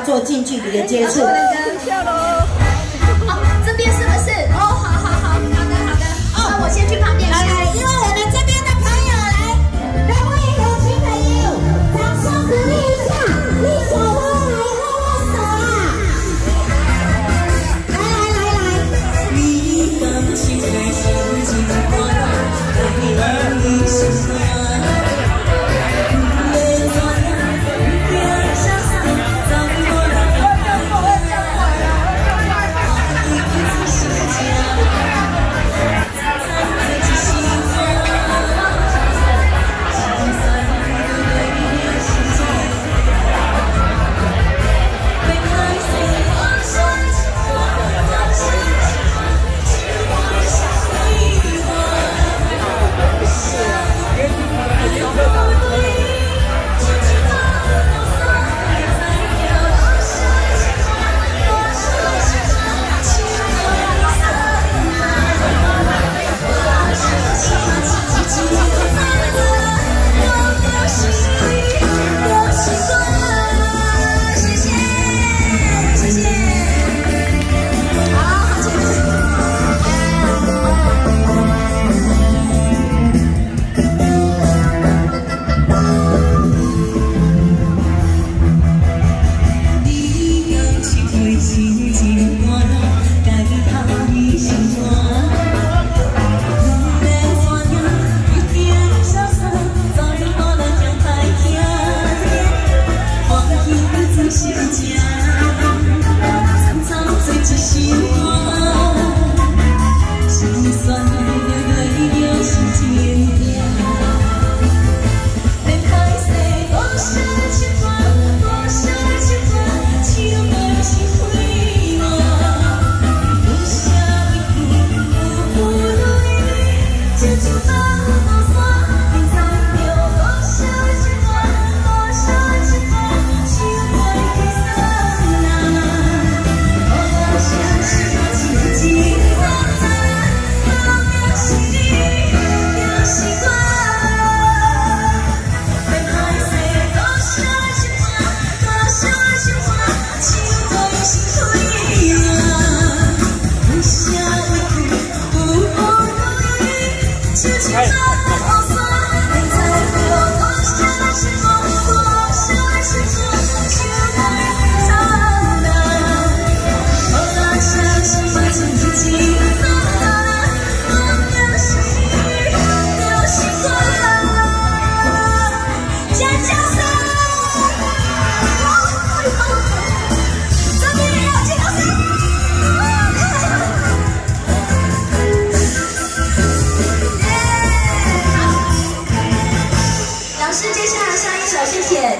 做近距离的接触。は。